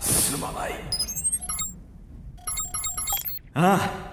すすまない。ああ。